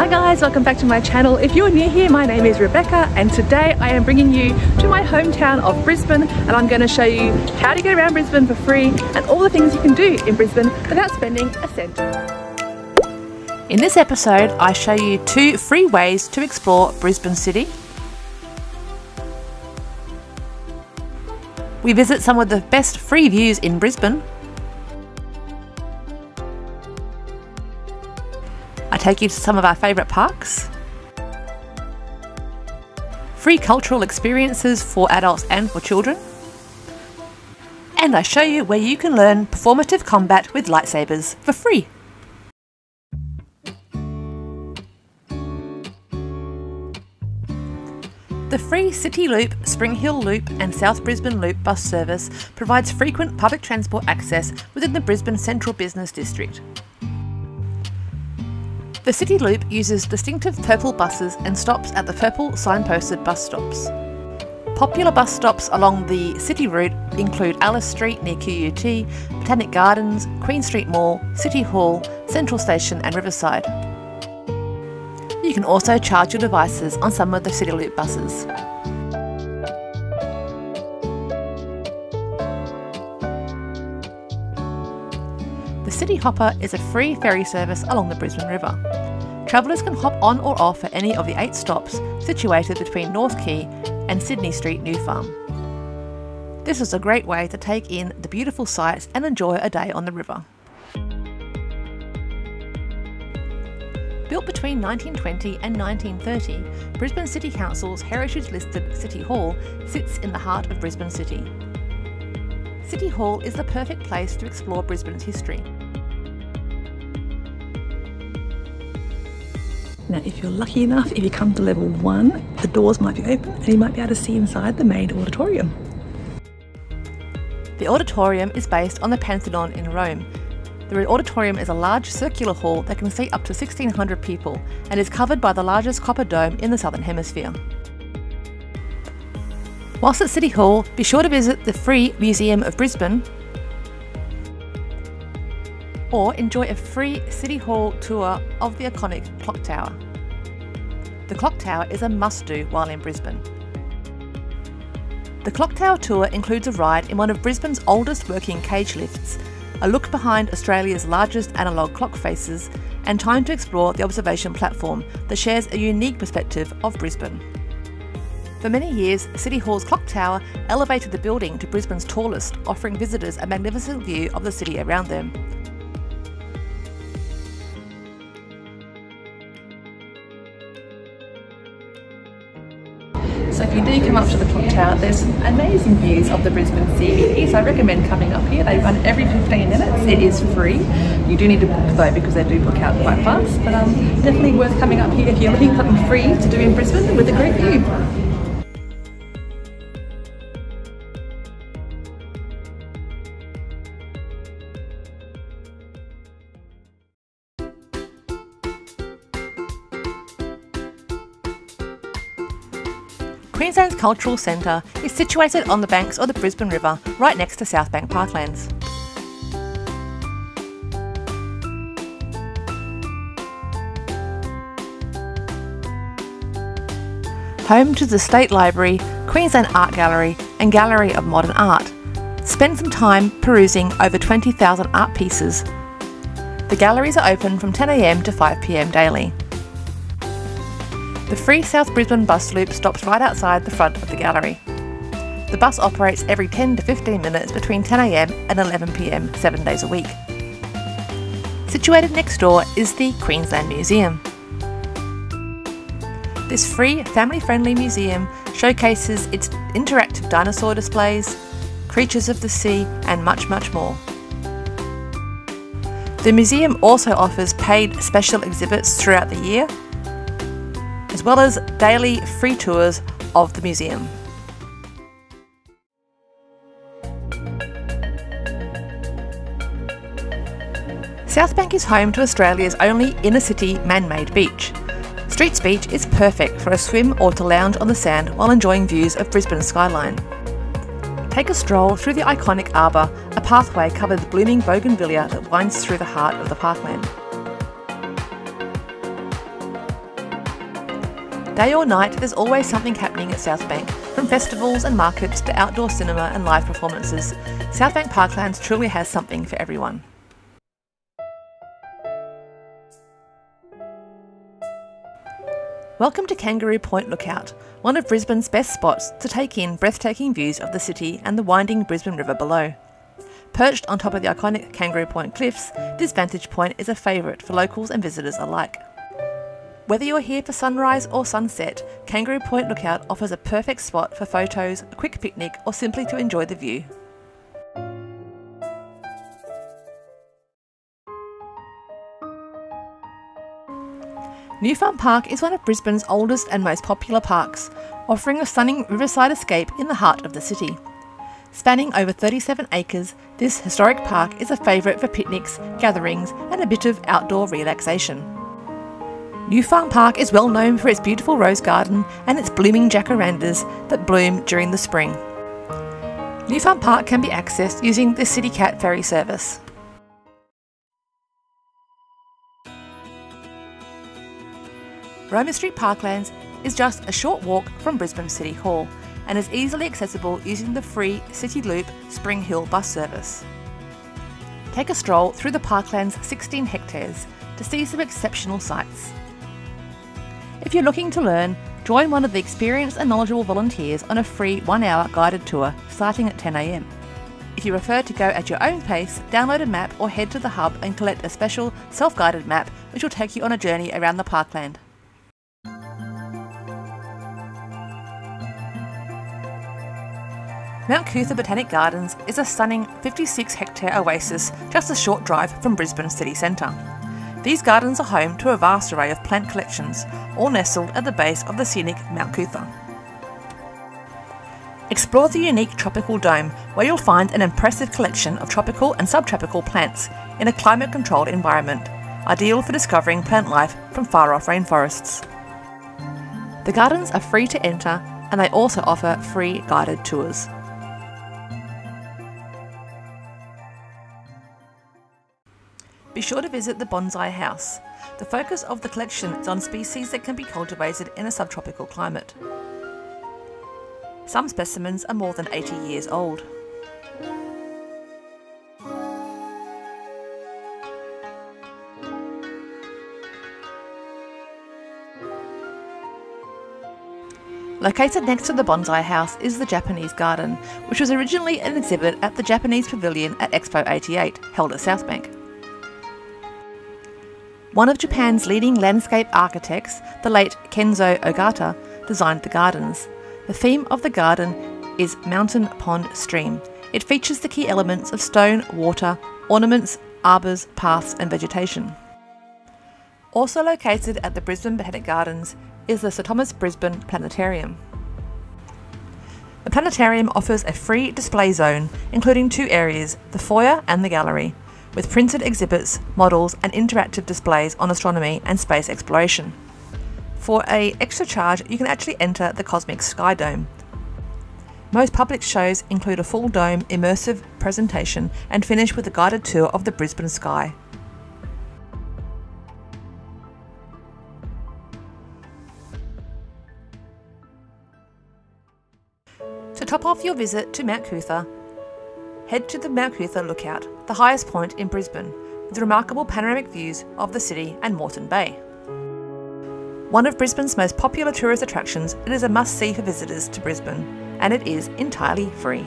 Hi guys, welcome back to my channel. If you're new here, my name is Rebecca and today I am bringing you to my hometown of Brisbane and I'm going to show you how to get around Brisbane for free and all the things you can do in Brisbane without spending a cent. In this episode, I show you two free ways to explore Brisbane City. We visit some of the best free views in Brisbane I take you to some of our favourite parks, free cultural experiences for adults and for children, and I show you where you can learn performative combat with lightsabers for free. The free City Loop, Spring Hill Loop, and South Brisbane Loop bus service provides frequent public transport access within the Brisbane Central Business District. The City Loop uses distinctive purple buses and stops at the purple signposted bus stops. Popular bus stops along the city route include Alice Street near QUT, Botanic Gardens, Queen Street Mall, City Hall, Central Station and Riverside. You can also charge your devices on some of the City Loop buses. The City Hopper is a free ferry service along the Brisbane River. Travellers can hop on or off at any of the eight stops situated between North Quay and Sydney Street New Farm. This is a great way to take in the beautiful sights and enjoy a day on the river. Built between 1920 and 1930, Brisbane City Council's heritage listed City Hall sits in the heart of Brisbane City. City Hall is the perfect place to explore Brisbane's history. Now, if you're lucky enough, if you come to level one, the doors might be open and you might be able to see inside the main auditorium. The auditorium is based on the Pantheon in Rome. The auditorium is a large circular hall that can seat up to 1600 people and is covered by the largest copper dome in the Southern Hemisphere. Whilst at City Hall, be sure to visit the free Museum of Brisbane or enjoy a free City Hall tour of the iconic Clock Tower. The Clock Tower is a must do while in Brisbane. The Clock Tower tour includes a ride in one of Brisbane's oldest working cage lifts, a look behind Australia's largest analogue clock faces, and time to explore the observation platform that shares a unique perspective of Brisbane. For many years, City Hall's clock tower elevated the building to Brisbane's tallest, offering visitors a magnificent view of the city around them. You do come up to the clock tower, there's amazing views of the Brisbane CBD. So I recommend coming up here. They run every 15 minutes. It is free. You do need to book though because they do book out quite fast. But um, definitely worth coming up here if you're looking for something free to do in Brisbane with a great view. Cultural Centre is situated on the banks of the Brisbane River, right next to South Bank Parklands. Home to the State Library, Queensland Art Gallery, and Gallery of Modern Art. Spend some time perusing over 20,000 art pieces. The galleries are open from 10am to 5pm daily. The free South Brisbane bus loop stops right outside the front of the gallery. The bus operates every 10 to 15 minutes between 10am and 11pm, seven days a week. Situated next door is the Queensland Museum. This free, family friendly museum showcases its interactive dinosaur displays, creatures of the sea, and much, much more. The museum also offers paid special exhibits throughout the year as well as daily free tours of the museum. Southbank is home to Australia's only inner city man made beach. Streets Beach is perfect for a swim or to lounge on the sand while enjoying views of Brisbane's skyline. Take a stroll through the iconic arbour, a pathway covered with blooming bougainvillea that winds through the heart of the parkland. Day or night, there's always something happening at Southbank, from festivals and markets to outdoor cinema and live performances. Southbank Parklands truly has something for everyone. Welcome to Kangaroo Point Lookout, one of Brisbane's best spots to take in breathtaking views of the city and the winding Brisbane River below. Perched on top of the iconic Kangaroo Point cliffs, this vantage point is a favourite for locals and visitors alike. Whether you're here for sunrise or sunset, Kangaroo Point Lookout offers a perfect spot for photos, a quick picnic, or simply to enjoy the view. New Farm Park is one of Brisbane's oldest and most popular parks, offering a stunning riverside escape in the heart of the city. Spanning over 37 acres, this historic park is a favourite for picnics, gatherings, and a bit of outdoor relaxation. New Farm Park is well known for its beautiful rose garden and its blooming jacarandas that bloom during the spring. New Farm Park can be accessed using the CityCat ferry service. Roma Street Parklands is just a short walk from Brisbane City Hall and is easily accessible using the free City Loop Spring Hill bus service. Take a stroll through the parkland's 16 hectares to see some exceptional sights. If you're looking to learn, join one of the experienced and knowledgeable volunteers on a free one hour guided tour starting at 10am. If you prefer to go at your own pace, download a map or head to the hub and collect a special self guided map which will take you on a journey around the parkland. Mount Coot-tha Botanic Gardens is a stunning 56 hectare oasis just a short drive from Brisbane city centre. These gardens are home to a vast array of plant collections, all nestled at the base of the scenic Mount Coot-tha. Explore the unique tropical dome where you'll find an impressive collection of tropical and subtropical plants in a climate controlled environment, ideal for discovering plant life from far off rainforests. The gardens are free to enter and they also offer free guided tours. Be sure to visit the Bonsai House. The focus of the collection is on species that can be cultivated in a subtropical climate. Some specimens are more than 80 years old. Located next to the bonsai house is the Japanese Garden, which was originally an exhibit at the Japanese Pavilion at Expo 88, held at Southbank. One of Japan's leading landscape architects, the late Kenzo Ogata, designed the gardens. The theme of the garden is Mountain Pond Stream. It features the key elements of stone, water, ornaments, arbours, paths, and vegetation. Also located at the Brisbane Botanic Gardens is the Sir Thomas Brisbane Planetarium. The planetarium offers a free display zone, including two areas, the foyer and the gallery with printed exhibits, models, and interactive displays on astronomy and space exploration. For a extra charge, you can actually enter the Cosmic Sky Dome. Most public shows include a full dome immersive presentation and finish with a guided tour of the Brisbane sky. To top off your visit to Mount Coot-tha, head to the Mount Coot-tha Lookout, the highest point in Brisbane, with remarkable panoramic views of the city and Moreton Bay. One of Brisbane's most popular tourist attractions, it is a must see for visitors to Brisbane, and it is entirely free.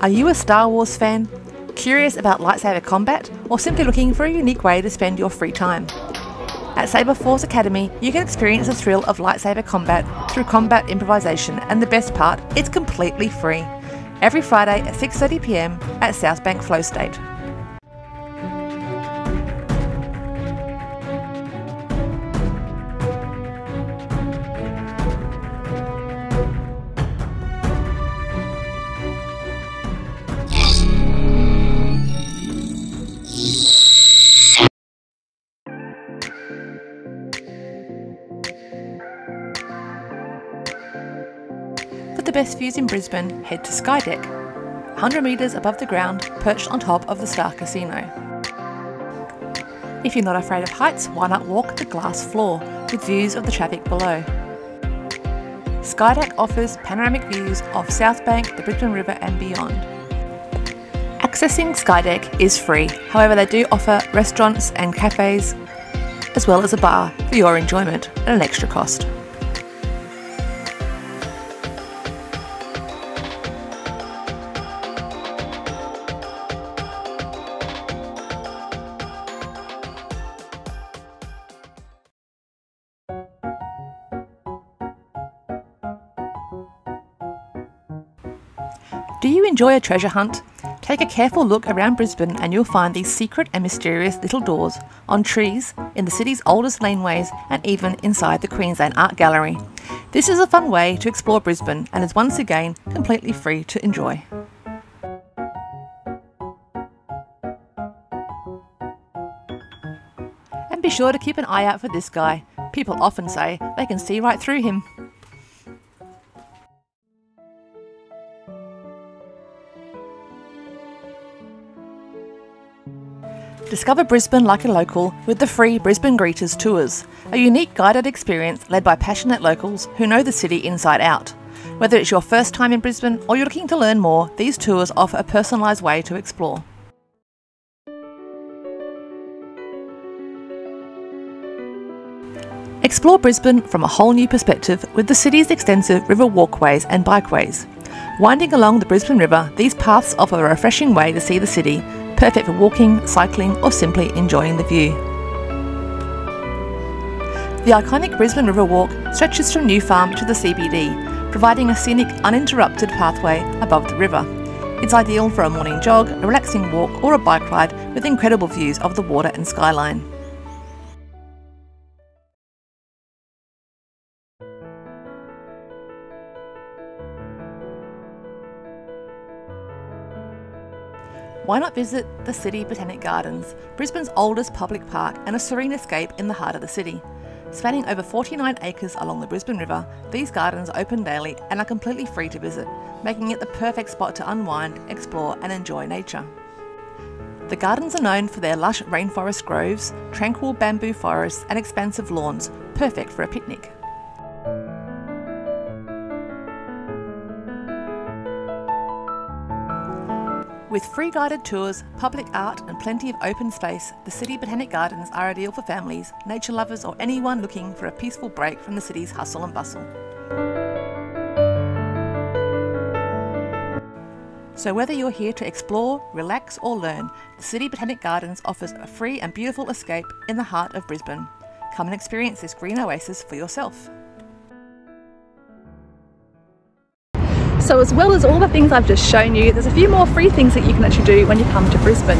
Are you a Star Wars fan? Curious about lightsaber combat? Or simply looking for a unique way to spend your free time? At Saber Force Academy, you can experience the thrill of lightsaber combat through combat improvisation, and the best part, it's completely free. Every Friday at 6.30pm at Southbank Flow State. Views in Brisbane, head to Skydeck, 100 metres above the ground, perched on top of the Star Casino. If you're not afraid of heights, why not walk the glass floor with views of the traffic below? Skydeck offers panoramic views of South Bank, the Brisbane River and beyond. Accessing Skydeck is free, however they do offer restaurants and cafes as well as a bar for your enjoyment at an extra cost. Do you enjoy a treasure hunt? Take a careful look around Brisbane and you'll find these secret and mysterious little doors on trees, in the city's oldest laneways, and even inside the Queensland Art Gallery. This is a fun way to explore Brisbane and is once again completely free to enjoy. And be sure to keep an eye out for this guy. People often say they can see right through him. Discover Brisbane like a local with the free Brisbane Greeters Tours, a unique guided experience led by passionate locals who know the city inside out. Whether it's your first time in Brisbane or you're looking to learn more, these tours offer a personalised way to explore. Explore Brisbane from a whole new perspective with the city's extensive river walkways and bikeways. Winding along the Brisbane River, these paths offer a refreshing way to see the city perfect for walking, cycling, or simply enjoying the view. The iconic Brisbane River Walk stretches from New Farm to the CBD, providing a scenic, uninterrupted pathway above the river. It's ideal for a morning jog, a relaxing walk, or a bike ride with incredible views of the water and skyline. Why not visit the City Botanic Gardens, Brisbane's oldest public park and a serene escape in the heart of the city? Spanning over 49 acres along the Brisbane River, these gardens open daily and are completely free to visit, making it the perfect spot to unwind, explore and enjoy nature. The gardens are known for their lush rainforest groves, tranquil bamboo forests and expansive lawns, perfect for a picnic. With free guided tours, public art, and plenty of open space, the City Botanic Gardens are ideal for families, nature lovers, or anyone looking for a peaceful break from the city's hustle and bustle. So, whether you're here to explore, relax, or learn, the City Botanic Gardens offers a free and beautiful escape in the heart of Brisbane. Come and experience this green oasis for yourself. So as well as all the things I've just shown you, there's a few more free things that you can actually do when you come to Brisbane.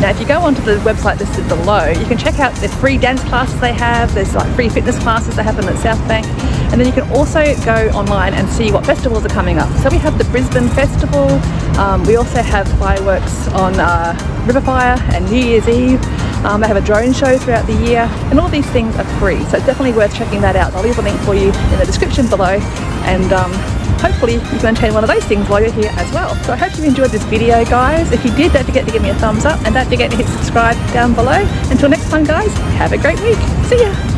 Now if you go onto the website listed below, you can check out the free dance classes they have, there's like free fitness classes that happen at South Bank, and then you can also go online and see what festivals are coming up. So we have the Brisbane Festival, um, we also have fireworks on uh, Riverfire and New Year's Eve, um, they have a drone show throughout the year, and all these things are free, so it's definitely worth checking that out. I'll leave a link for you in the description below, and um, hopefully you can attend one of those things while you're here as well. So I hope you enjoyed this video guys. If you did, don't forget to give me a thumbs up and don't forget to hit subscribe down below. Until next time guys, have a great week. See ya!